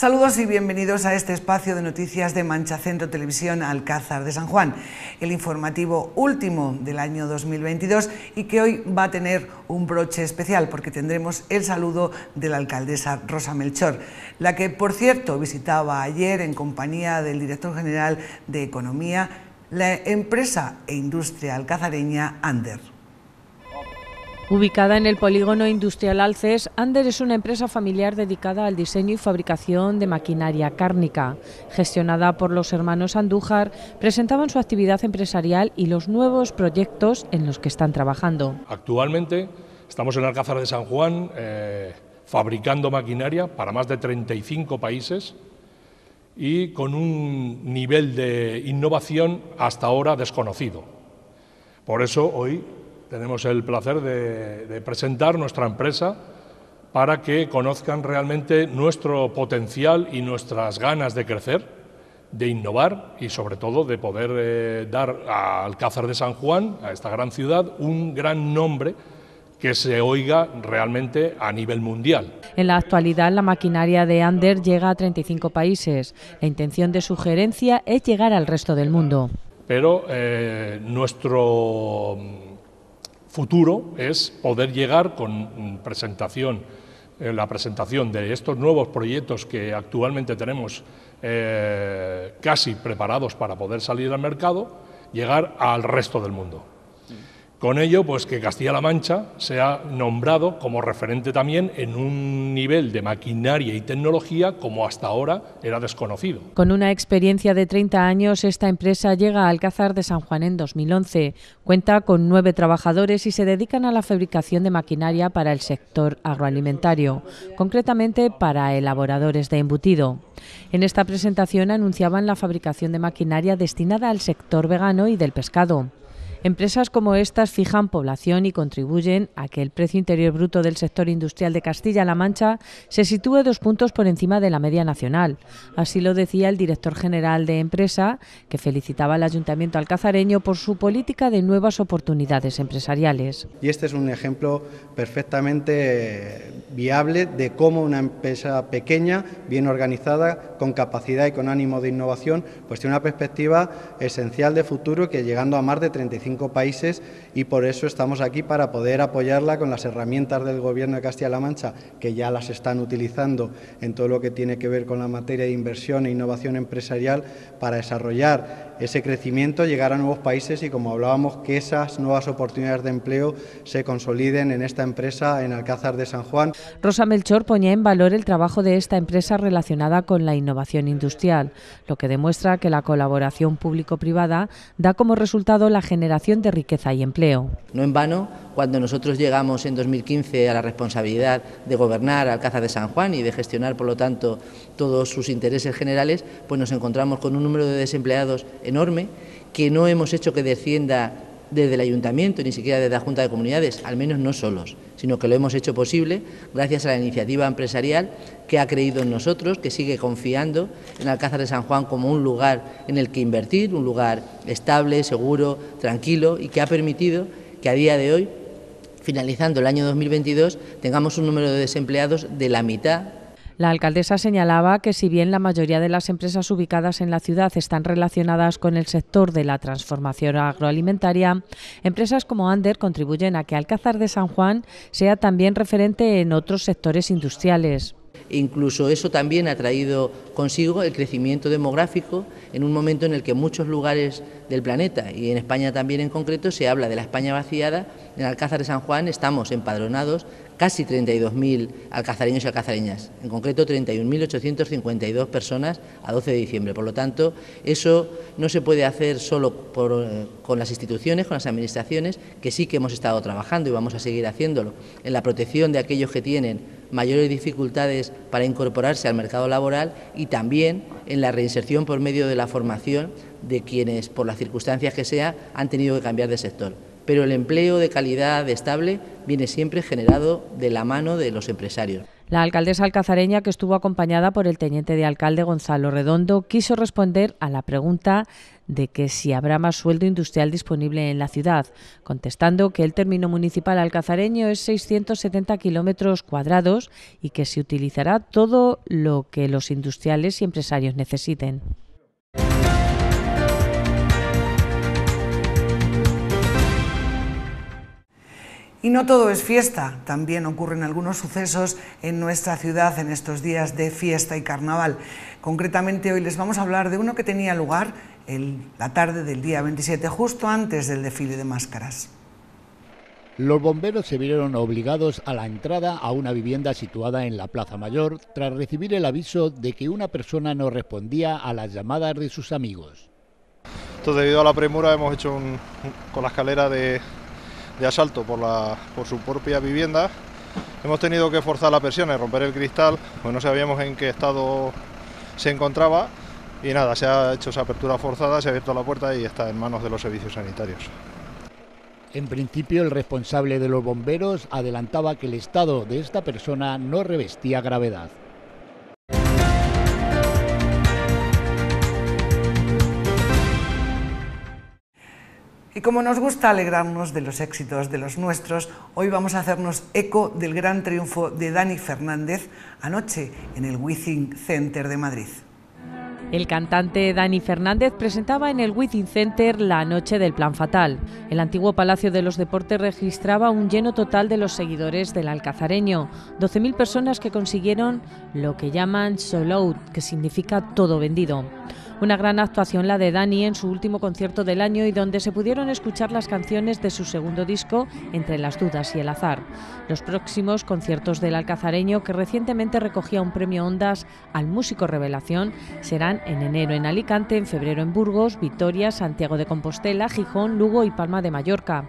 Saludos y bienvenidos a este espacio de noticias de Mancha Centro Televisión Alcázar de San Juan, el informativo último del año 2022 y que hoy va a tener un broche especial porque tendremos el saludo de la alcaldesa Rosa Melchor, la que por cierto visitaba ayer en compañía del director general de Economía la empresa e industria alcazareña Ander. Ubicada en el polígono industrial Alces, Ander es una empresa familiar dedicada al diseño y fabricación de maquinaria cárnica. Gestionada por los hermanos Andújar, presentaban su actividad empresarial y los nuevos proyectos en los que están trabajando. Actualmente estamos en Alcázar de San Juan eh, fabricando maquinaria para más de 35 países y con un nivel de innovación hasta ahora desconocido. Por eso hoy tenemos el placer de, presentar nuestra empresa para que conozcan realmente nuestro potencial y nuestras ganas de crecer, de innovar y sobre todo de poder eh, dar a Alcázar de San Juan, a esta gran ciudad, un gran nombre que se oiga realmente a nivel mundial. En la actualidad, la maquinaria de Ander llega a 35 países. La intención de su gerencia es llegar al resto del mundo. Pero eh, nuestro futuro es poder llegar con presentación, eh, la presentación de estos nuevos proyectos que actualmente tenemos eh, casi preparados para poder salir al mercado, llegar al resto del mundo. Con ello, pues que Castilla-La Mancha sea nombrado como referente también en un nivel de maquinaria y tecnología como hasta ahora era desconocido. Con una experiencia de 30 años, esta empresa llega a Alcázar de San Juan en 2011. Cuenta con nueve trabajadores y se dedican a la fabricación de maquinaria para el sector agroalimentario, concretamente para elaboradores de embutido. En esta presentación anunciaban la fabricación de maquinaria destinada al sector vegano y del pescado. Empresas como estas fijan población y contribuyen a que el precio interior bruto del sector industrial de Castilla-La Mancha se sitúe dos puntos por encima de la media nacional. Así lo decía el director general de empresa, que felicitaba al ayuntamiento alcazareño por su política de nuevas oportunidades empresariales. Y este es un ejemplo perfectamente viable de cómo una empresa pequeña, bien organizada, con capacidad y con ánimo de innovación, pues tiene una perspectiva esencial de futuro que llegando a más de 35 países y por eso estamos aquí para poder apoyarla con las herramientas del Gobierno de Castilla-La Mancha, que ya las están utilizando en todo lo que tiene que ver con la materia de inversión e innovación empresarial para desarrollar ese crecimiento, llegar a nuevos países y, como hablábamos, que esas nuevas oportunidades de empleo se consoliden en esta empresa en Alcázar de San Juan. Rosa Melchor ponía en valor el trabajo de esta empresa relacionada con la innovación industrial, lo que demuestra que la colaboración público-privada da como resultado la generación de riqueza y empleo. No en vano, cuando nosotros llegamos en 2015 a la responsabilidad de gobernar Alcázar de San Juan y de gestionar, por lo tanto, todos sus intereses generales, pues nos encontramos con un número de desempleados enorme que no hemos hecho que descienda desde el ayuntamiento, ni siquiera desde la Junta de Comunidades, al menos no solos, sino que lo hemos hecho posible gracias a la iniciativa empresarial que ha creído en nosotros, que sigue confiando en Alcázar de San Juan como un lugar en el que invertir, un lugar estable, seguro, tranquilo y que ha permitido que a día de hoy, finalizando el año 2022, tengamos un número de desempleados de la mitad la alcaldesa señalaba que si bien la mayoría de las empresas ubicadas en la ciudad están relacionadas con el sector de la transformación agroalimentaria, empresas como Ander contribuyen a que Alcázar de San Juan sea también referente en otros sectores industriales. Incluso eso también ha traído consigo el crecimiento demográfico en un momento en el que muchos lugares del planeta y en España también en concreto se habla de la España vaciada. En Alcázar de San Juan estamos empadronados casi 32.000 alcazareños y alcazareñas, en concreto 31.852 personas a 12 de diciembre. Por lo tanto, eso no se puede hacer solo eh, con las instituciones, con las administraciones, que sí que hemos estado trabajando y vamos a seguir haciéndolo, en la protección de aquellos que tienen mayores dificultades para incorporarse al mercado laboral y también en la reinserción por medio de la formación de quienes, por las circunstancias que sea, han tenido que cambiar de sector pero el empleo de calidad estable viene siempre generado de la mano de los empresarios. La alcaldesa alcazareña, que estuvo acompañada por el teniente de alcalde Gonzalo Redondo, quiso responder a la pregunta de que si habrá más sueldo industrial disponible en la ciudad, contestando que el término municipal alcazareño es 670 kilómetros cuadrados y que se utilizará todo lo que los industriales y empresarios necesiten. Y no todo es fiesta, también ocurren algunos sucesos en nuestra ciudad en estos días de fiesta y carnaval. Concretamente hoy les vamos a hablar de uno que tenía lugar en la tarde del día 27, justo antes del desfile de máscaras. Los bomberos se vieron obligados a la entrada a una vivienda situada en la Plaza Mayor tras recibir el aviso de que una persona no respondía a las llamadas de sus amigos. Entonces, debido a la premura, hemos hecho un, con la escalera de, de asalto por, la, por su propia vivienda. Hemos tenido que forzar la presión y romper el cristal, pues no sabíamos en qué estado se encontraba y nada, se ha hecho esa apertura forzada, se ha abierto la puerta y está en manos de los servicios sanitarios. En principio, el responsable de los bomberos adelantaba que el estado de esta persona no revestía gravedad. Y como nos gusta alegrarnos de los éxitos de los nuestros, hoy vamos a hacernos eco del gran triunfo de Dani Fernández anoche en el Withing Center de Madrid. El cantante Dani Fernández presentaba en el Withing Center la noche del Plan Fatal. El antiguo Palacio de los Deportes registraba un lleno total de los seguidores del alcazareño, 12.000 personas que consiguieron lo que llaman sold out, que significa todo vendido. Una gran actuación la de Dani en su último concierto del año y donde se pudieron escuchar las canciones de su segundo disco, Entre las dudas y el azar. Los próximos conciertos del alcazareño, que recientemente recogía un premio Ondas al músico revelación, serán en enero en Alicante, en febrero en Burgos, Vitoria, Santiago de Compostela, Gijón, Lugo y Palma de Mallorca.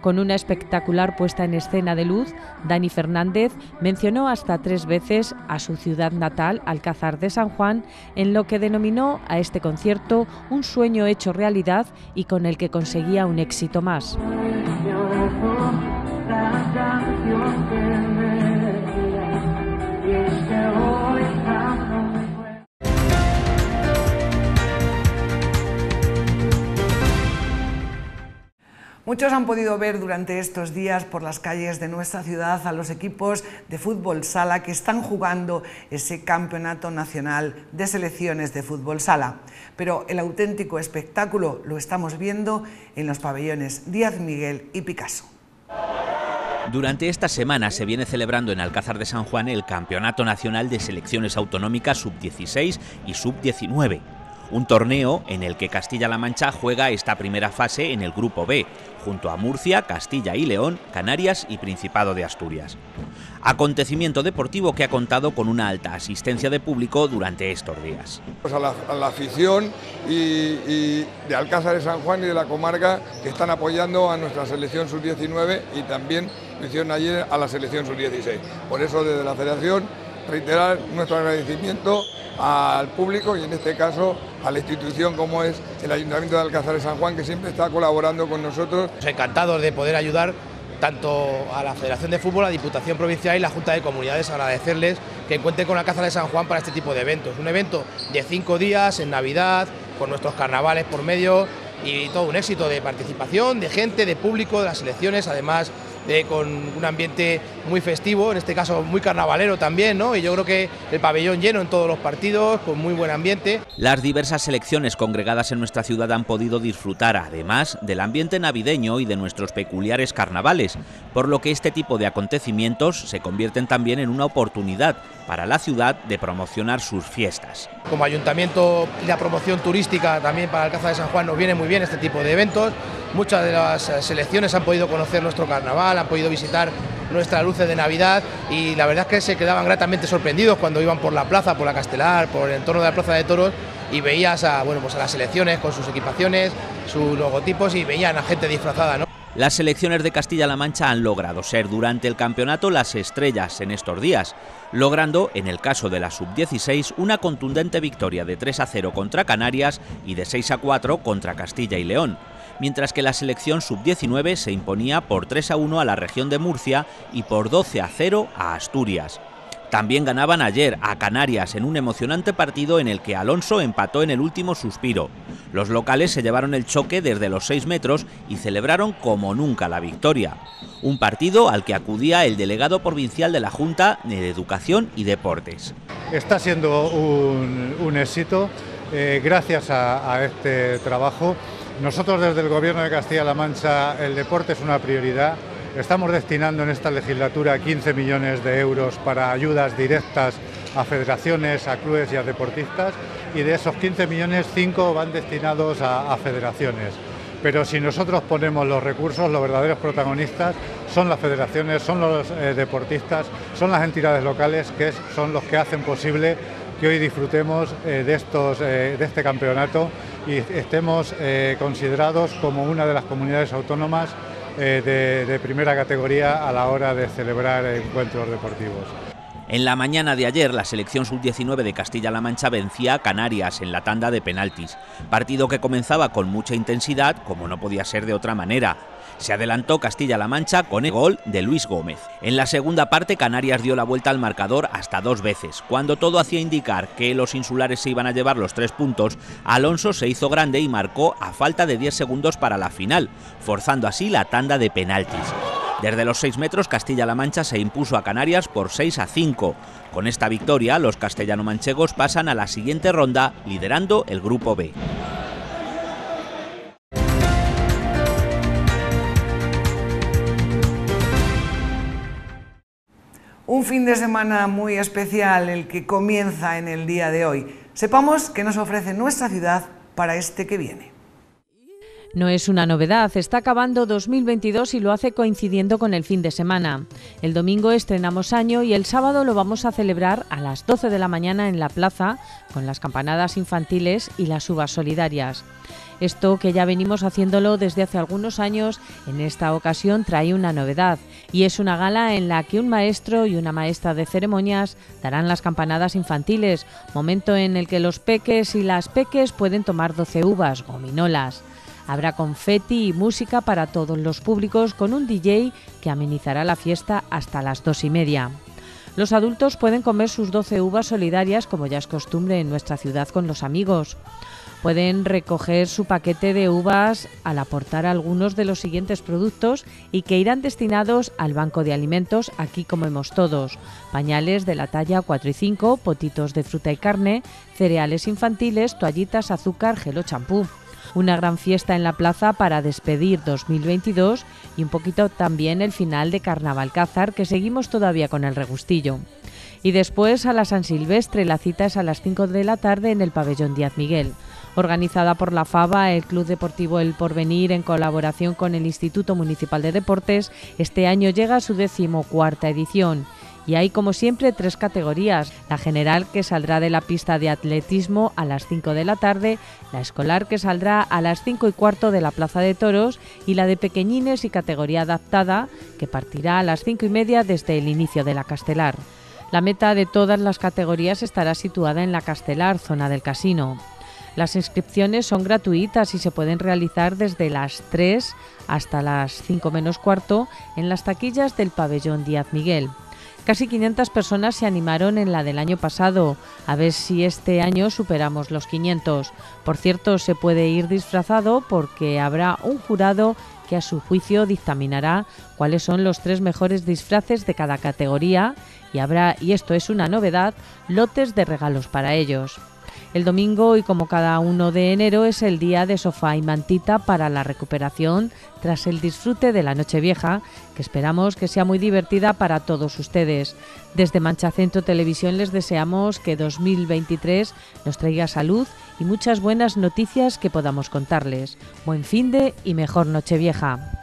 Con una espectacular puesta en escena de luz, Dani Fernández mencionó hasta tres veces a su ciudad natal, Alcázar de San Juan, en lo que denominó a este concierto un sueño hecho realidad y con el que conseguía un éxito más. Muchos han podido ver durante estos días por las calles de nuestra ciudad a los equipos de fútbol sala que están jugando ese campeonato nacional de selecciones de fútbol sala. Pero el auténtico espectáculo lo estamos viendo en los pabellones Díaz Miguel y Picasso. Durante esta semana se viene celebrando en Alcázar de San Juan el Campeonato Nacional de Selecciones Autonómicas Sub-16 y Sub-19 un torneo en el que Castilla-La Mancha juega esta primera fase en el Grupo B, junto a Murcia, Castilla y León, Canarias y Principado de Asturias. Acontecimiento deportivo que ha contado con una alta asistencia de público durante estos días. A, la, afición y, de Alcázar de San Juan y de la comarca que están apoyando a nuestra selección sub-19 y también lo ayer a la selección sub-16. Por eso desde la federación reiterar nuestro agradecimiento al público y en este caso a la institución como es el Ayuntamiento de Alcázar de San Juan que siempre está colaborando con nosotros. Encantados de poder ayudar tanto a la Federación de Fútbol, la Diputación Provincial y la Junta de Comunidades, agradecerles que cuenten con Alcázar de San Juan para este tipo de eventos. Un evento de cinco días en Navidad, con nuestros carnavales por medio y todo un éxito de participación, de gente, de público, de las elecciones, además con un ambiente muy festivo, en este caso muy carnavalero también, ¿no? Y yo creo que el pabellón lleno en todos los partidos, con muy buen ambiente. Las diversas selecciones congregadas en nuestra ciudad han podido disfrutar, además, del ambiente navideño y de nuestros peculiares carnavales, por lo que este tipo de acontecimientos se convierten también en una oportunidad para la ciudad de promocionar sus fiestas. Como ayuntamiento y la promoción turística también para Alcázar de San Juan nos viene muy bien este tipo de eventos. Muchas de las eh, selecciones han podido conocer nuestro carnaval, han podido visitar nuestras luces de Navidad y la verdad es que se quedaban gratamente sorprendidos cuando iban por la plaza, por la Castelar, por el entorno de la Plaza de Toros y veías a, bueno, pues a las selecciones con sus equipaciones, sus logotipos y veían a gente disfrazada. Las selecciones de Castilla-La Mancha han logrado ser durante el campeonato las estrellas en estos días, logrando, en el caso de la sub-16, una contundente victoria de 3 a 0 contra Canarias y de 6 a 4 contra Castilla y León, mientras que la selección sub-19 se imponía por 3 a 1 a la región de Murcia y por 12 a 0 a Asturias. También ganaban ayer a Canarias en un emocionante partido en el que Alonso empató en el último suspiro. Los locales se llevaron el choque desde los 6 metros y celebraron como nunca la victoria. Un partido al que acudía el delegado provincial de la Junta de Educación y Deportes. Está siendo un, éxito eh, gracias a este trabajo. Nosotros desde el Gobierno de Castilla-La Mancha el deporte es una prioridad Estamos destinando en esta legislatura 15 millones de euros para ayudas directas a federaciones, a clubes y a deportistas y de esos 15 millones 5 van destinados a, federaciones. Pero si nosotros ponemos los recursos, los verdaderos protagonistas son las federaciones, son los eh, deportistas, son las entidades locales que son los que hacen posible que hoy disfrutemos eh, de, estos, eh, de este campeonato y estemos considerados como una de las comunidades autónomas eh, de, primera categoría a la hora de celebrar encuentros deportivos. En la mañana de ayer, la selección sub-19 de Castilla-La Mancha vencía a Canarias en la tanda de penaltis, partido que comenzaba con mucha intensidad, como no podía ser de otra manera. Se adelantó Castilla-La Mancha con el gol de Luis Gómez. En la segunda parte, Canarias dio la vuelta al marcador hasta dos veces. Cuando todo hacía indicar que los insulares se iban a llevar los tres puntos, Alonso se hizo grande y marcó a falta de 10 segundos para la final, forzando así la tanda de penaltis. Desde los 6 metros, Castilla-La Mancha se impuso a Canarias por 6 a 5. Con esta victoria, los castellano-manchegos pasan a la siguiente ronda, liderando el Grupo B. Un fin de semana muy especial el que comienza en el día de hoy. Sepamos qué nos ofrece nuestra ciudad para este que viene. No es una novedad, está acabando 2022 y lo hace coincidiendo con el fin de semana. El domingo estrenamos año y el sábado lo vamos a celebrar a las 12 de la mañana en la plaza con las campanadas infantiles y las uvas solidarias. Esto que ya venimos haciéndolo desde hace algunos años, en esta ocasión trae una novedad y es una gala en la que un maestro y una maestra de ceremonias darán las campanadas infantiles, momento en el que los peques y las peques pueden tomar 12 uvas, gominolas. Habrá confeti y música para todos los públicos con un DJ que amenizará la fiesta hasta las dos y media. Los adultos pueden comer sus 12 uvas solidarias como ya es costumbre en nuestra ciudad con los amigos pueden recoger su paquete de uvas al aportar algunos de los siguientes productos y que irán destinados al banco de alimentos aquí comemos todos. Pañales de la talla 4 y 5, potitos de fruta y carne, cereales infantiles, toallitas, azúcar, gel o champú. Una gran fiesta en la plaza para despedir 2022 y un poquito también el final de Carnaval Cázar que seguimos todavía con el regustillo. Y después a la San Silvestre, la cita es a las 5 de la tarde en el pabellón Díaz Miguel organizada por la FABA, el Club Deportivo El Porvenir, en colaboración con el Instituto Municipal de Deportes, este año llega a su decimocuarta edición. Y hay, como siempre, tres categorías. La general, que saldrá de la pista de atletismo a las 5 de la tarde, la escolar, que saldrá a las 5 y cuarto de la Plaza de Toros, y la de pequeñines y categoría adaptada, que partirá a las 5 y media desde el inicio de la Castelar. La meta de todas las categorías estará situada en la Castelar, zona del casino. Las inscripciones son gratuitas y se pueden realizar desde las 3 hasta las 5 menos cuarto en las taquillas del pabellón Díaz Miguel. Casi 500 personas se animaron en la del año pasado, a ver si este año superamos los 500. Por cierto, se puede ir disfrazado porque habrá un jurado que a su juicio dictaminará cuáles son los tres mejores disfraces de cada categoría y habrá, y esto es una novedad, lotes de regalos para ellos. El domingo y como cada 1 de enero es el día de sofá y mantita para la recuperación tras el disfrute de la Nochevieja, que esperamos que sea muy divertida para todos ustedes. Desde Mancha Centro Televisión les deseamos que 2023 nos traiga salud y muchas buenas noticias que podamos contarles. Buen fin de y mejor Nochevieja.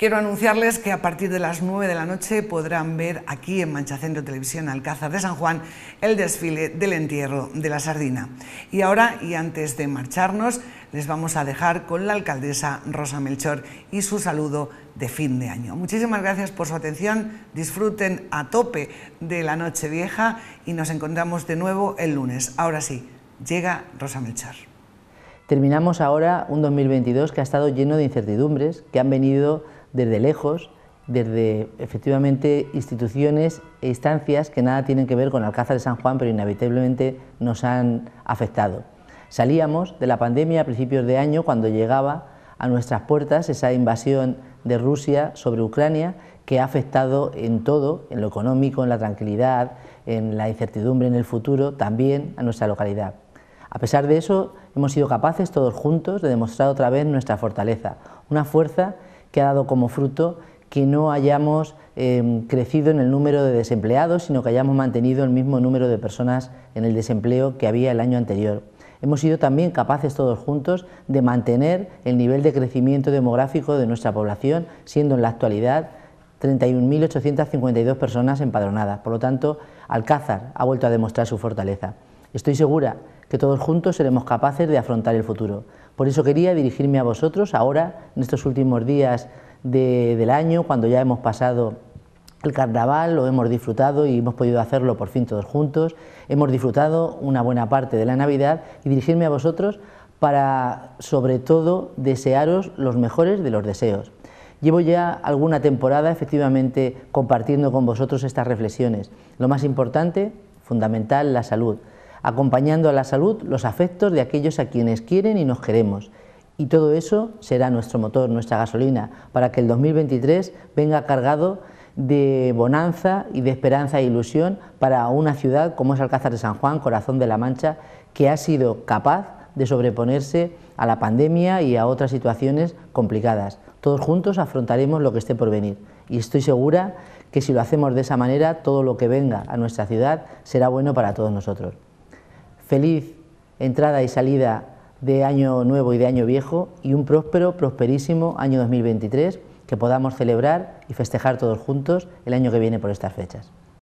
Quiero anunciarles que a partir de las 9 de la noche podrán ver aquí en Manchacentro Televisión Alcázar de San Juan el desfile del entierro de la sardina. Y ahora, y antes de marcharnos, les vamos a dejar con la alcaldesa Rosa Melchor y su saludo de fin de año. Muchísimas gracias por su atención, disfruten a tope de la noche vieja y nos encontramos de nuevo el lunes. Ahora sí, llega Rosa Melchor. Terminamos ahora un 2022 que ha estado lleno de incertidumbres, que han venido desde lejos desde efectivamente instituciones e instancias que nada tienen que ver con Alcázar de San Juan, pero inevitablemente nos han afectado. Salíamos de la pandemia a principios de año cuando llegaba a nuestras puertas esa invasión de Rusia sobre Ucrania que ha afectado en todo, en lo económico, en la tranquilidad, en la incertidumbre en el futuro, también a nuestra localidad. A pesar de eso, hemos sido capaces todos juntos de demostrar otra vez nuestra fortaleza, una fuerza que ha dado como fruto que no hayamos em, crecido en el número de desempleados, sino que hayamos mantenido el mismo número de personas en el desempleo que había el año anterior. Hemos sido también capaces todos juntos de mantener el nivel de crecimiento demográfico de nuestra población, siendo en la actualidad 31.852 personas empadronadas. Por lo tanto, Alcázar ha vuelto a demostrar su fortaleza. Estoy segura que todos juntos seremos capaces de afrontar el futuro. Por eso quería dirigirme a vosotros ahora, en estos últimos días del año, cuando ya hemos pasado el carnaval, lo hemos disfrutado y hemos podido hacerlo por fin todos juntos, hemos disfrutado una buena parte de la Navidad y dirigirme a vosotros para, sobre todo, desearos los mejores de los deseos. Llevo ya alguna temporada efectivamente compartiendo con vosotros estas reflexiones. Lo más importante, fundamental, la salud. Acompañando a la salud los afectos de aquellos a quienes quieren y nos queremos y todo eso será nuestro motor, nuestra gasolina, para que el 2023 venga cargado de bonanza y de esperanza e ilusión para una ciudad como es Alcázar de San Juan, corazón de la Mancha, que ha sido capaz de sobreponerse a la pandemia y a otras situaciones complicadas. Todos juntos afrontaremos lo que esté por venir y estoy segura que si lo hacemos de esa manera, todo lo que venga a nuestra ciudad será bueno para todos nosotros. Feliz entrada y salida de año nuevo y de año viejo y un próspero, prosperísimo año 2023 que podamos celebrar y festejar todos juntos el año que viene por estas fechas.